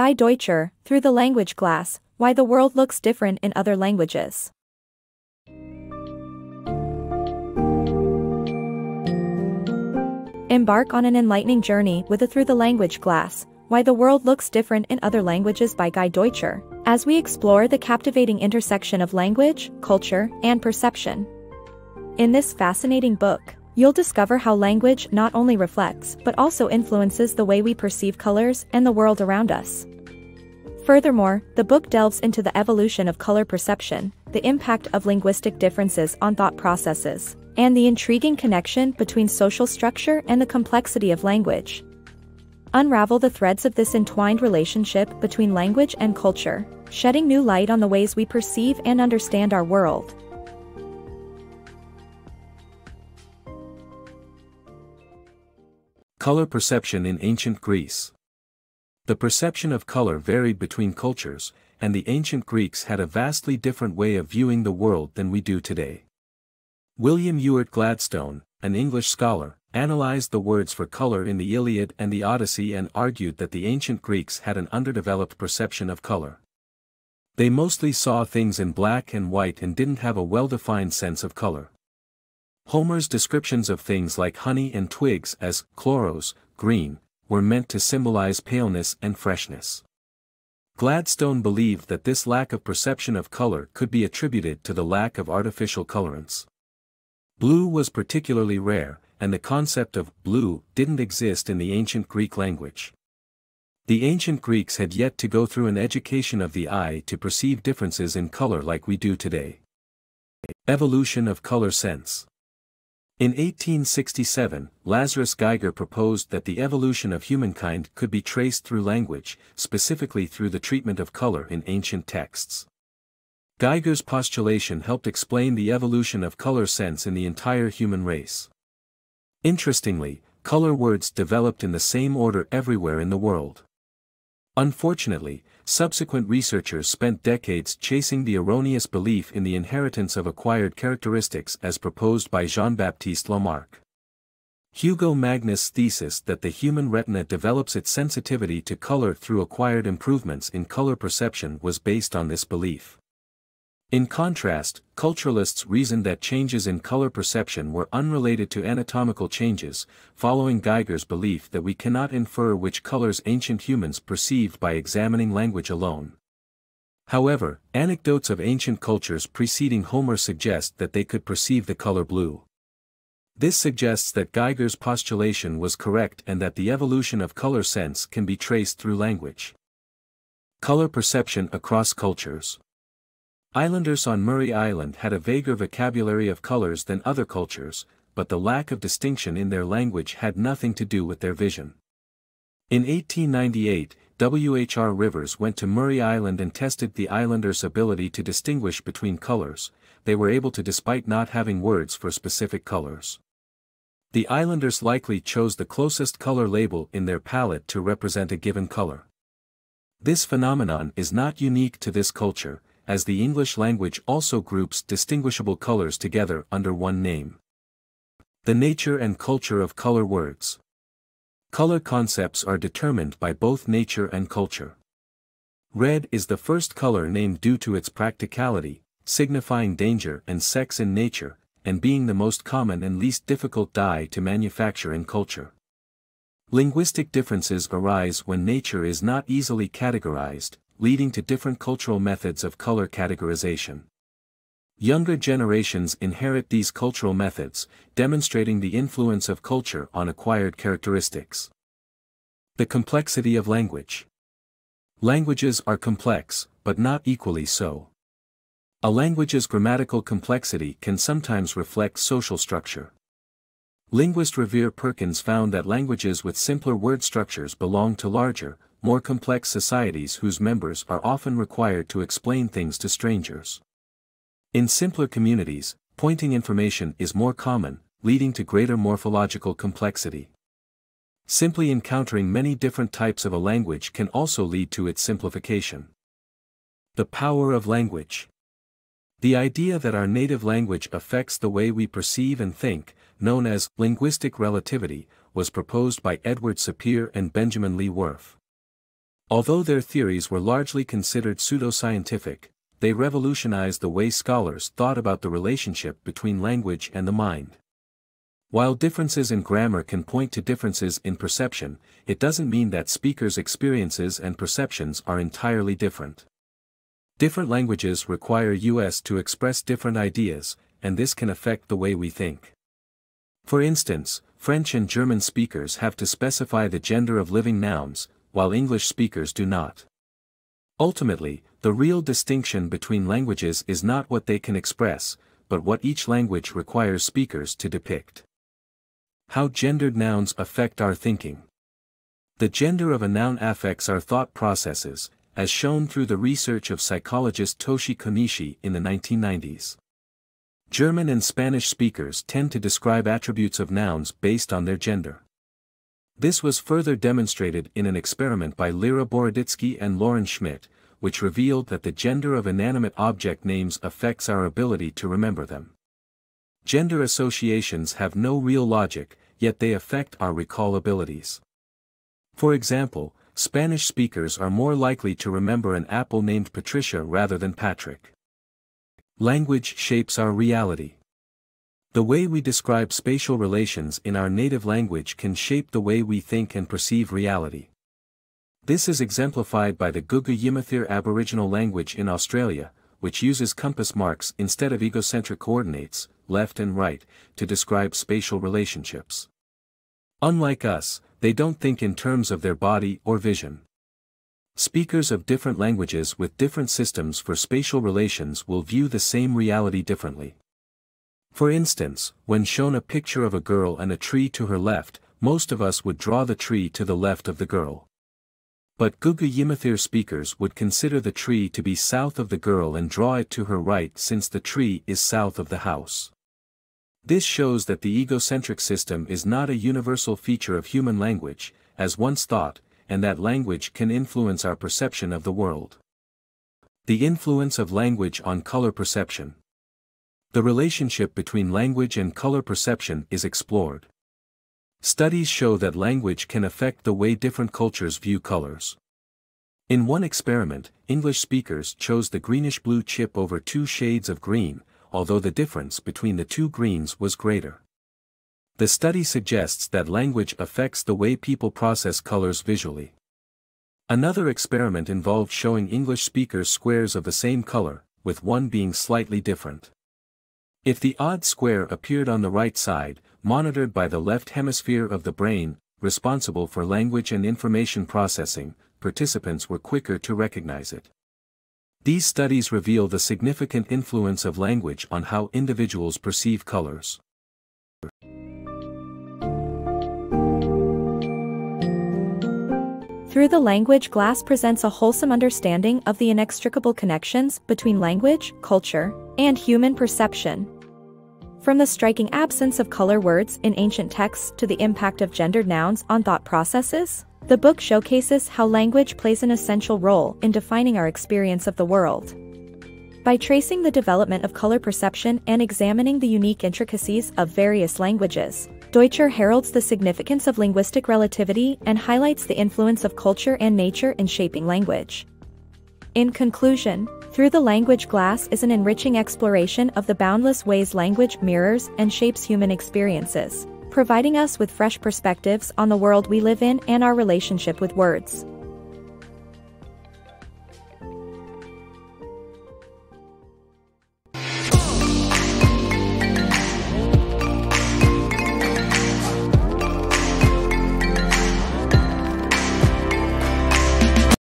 Guy Deutscher, Through the Language Glass Why the World Looks Different in Other Languages. Embark on an enlightening journey with a Through the Language Glass Why the World Looks Different in Other Languages by Guy Deutscher, as we explore the captivating intersection of language, culture, and perception. In this fascinating book, you'll discover how language not only reflects but also influences the way we perceive colors and the world around us. Furthermore, the book delves into the evolution of color perception, the impact of linguistic differences on thought processes, and the intriguing connection between social structure and the complexity of language. Unravel the threads of this entwined relationship between language and culture, shedding new light on the ways we perceive and understand our world. Color perception in ancient Greece. The perception of color varied between cultures, and the ancient Greeks had a vastly different way of viewing the world than we do today. William Ewart Gladstone, an English scholar, analyzed the words for color in the Iliad and the Odyssey and argued that the ancient Greeks had an underdeveloped perception of color. They mostly saw things in black and white and didn't have a well-defined sense of color. Homer's descriptions of things like honey and twigs as chloros, green, were meant to symbolize paleness and freshness. Gladstone believed that this lack of perception of color could be attributed to the lack of artificial colorants. Blue was particularly rare, and the concept of blue didn't exist in the ancient Greek language. The ancient Greeks had yet to go through an education of the eye to perceive differences in color like we do today. Evolution of color sense. In 1867, Lazarus Geiger proposed that the evolution of humankind could be traced through language, specifically through the treatment of color in ancient texts. Geiger's postulation helped explain the evolution of color sense in the entire human race. Interestingly, color words developed in the same order everywhere in the world. Unfortunately, subsequent researchers spent decades chasing the erroneous belief in the inheritance of acquired characteristics as proposed by Jean-Baptiste Lamarck. Hugo Magnus' thesis that the human retina develops its sensitivity to color through acquired improvements in color perception was based on this belief. In contrast, culturalists reasoned that changes in color perception were unrelated to anatomical changes, following Geiger's belief that we cannot infer which colors ancient humans perceived by examining language alone. However, anecdotes of ancient cultures preceding Homer suggest that they could perceive the color blue. This suggests that Geiger's postulation was correct and that the evolution of color sense can be traced through language. Color perception across cultures. Islanders on Murray Island had a vaguer vocabulary of colors than other cultures, but the lack of distinction in their language had nothing to do with their vision. In 1898, W.H.R. Rivers went to Murray Island and tested the islanders' ability to distinguish between colors, they were able to despite not having words for specific colors. The islanders likely chose the closest color label in their palette to represent a given color. This phenomenon is not unique to this culture, as the English language also groups distinguishable colors together under one name. The nature and culture of color words. Color concepts are determined by both nature and culture. Red is the first color named due to its practicality, signifying danger and sex in nature, and being the most common and least difficult dye to manufacture in culture. Linguistic differences arise when nature is not easily categorized, leading to different cultural methods of color categorization. Younger generations inherit these cultural methods, demonstrating the influence of culture on acquired characteristics. The complexity of language. Languages are complex, but not equally so. A language's grammatical complexity can sometimes reflect social structure. Linguist Revere Perkins found that languages with simpler word structures belong to larger, more complex societies whose members are often required to explain things to strangers. In simpler communities, pointing information is more common, leading to greater morphological complexity. Simply encountering many different types of a language can also lead to its simplification. The power of language. The idea that our native language affects the way we perceive and think, known as linguistic relativity, was proposed by Edward Sapir and Benjamin Lee Whorf. Although their theories were largely considered pseudoscientific, they revolutionized the way scholars thought about the relationship between language and the mind. While differences in grammar can point to differences in perception, it doesn't mean that speakers' experiences and perceptions are entirely different. Different languages require us to express different ideas, and this can affect the way we think. For instance, French and German speakers have to specify the gender of living nouns, while English speakers do not. Ultimately, the real distinction between languages is not what they can express, but what each language requires speakers to depict. How gendered nouns affect our thinking. The gender of a noun affects our thought processes, as shown through the research of psychologist Toshi Konishi in the 1990s. German and Spanish speakers tend to describe attributes of nouns based on their gender. This was further demonstrated in an experiment by Lera Boroditsky and Lauren Schmidt, which revealed that the gender of inanimate object names affects our ability to remember them. Gender associations have no real logic, yet they affect our recall abilities. For example, Spanish speakers are more likely to remember an apple named Patricia rather than Patrick. Language shapes our reality. The way we describe spatial relations in our native language can shape the way we think and perceive reality. This is exemplified by the Guugu Yimithirr Aboriginal language in Australia, which uses compass marks instead of egocentric coordinates, left and right, to describe spatial relationships. Unlike us, they don't think in terms of their body or vision. Speakers of different languages with different systems for spatial relations will view the same reality differently. For instance, when shown a picture of a girl and a tree to her left, most of us would draw the tree to the left of the girl. But Guugu Yimithirr speakers would consider the tree to be south of the girl and draw it to her right since the tree is south of the house. This shows that the egocentric system is not a universal feature of human language, as once thought, and that language can influence our perception of the world. The influence of language on color perception. The relationship between language and color perception is explored. Studies show that language can affect the way different cultures view colors. In one experiment, English speakers chose the greenish-blue chip over two shades of green, although the difference between the two greens was greater. The study suggests that language affects the way people process colors visually. Another experiment involved showing English speakers squares of the same color, with one being slightly different. If the odd square appeared on the right side, monitored by the left hemisphere of the brain, responsible for language and information processing, participants were quicker to recognize it. These studies reveal the significant influence of language on how individuals perceive colors. Through the language glass presents a wholesome understanding of the inextricable connections between language, culture, and human perception. From the striking absence of color words in ancient texts to the impact of gendered nouns on thought processes, the book showcases how language plays an essential role in defining our experience of the world. By tracing the development of color perception and examining the unique intricacies of various languages, Deutscher heralds the significance of linguistic relativity and highlights the influence of culture and nature in shaping language. In conclusion, Through the Language Glass is an enriching exploration of the boundless ways language mirrors and shapes human experiences, providing us with fresh perspectives on the world we live in and our relationship with words.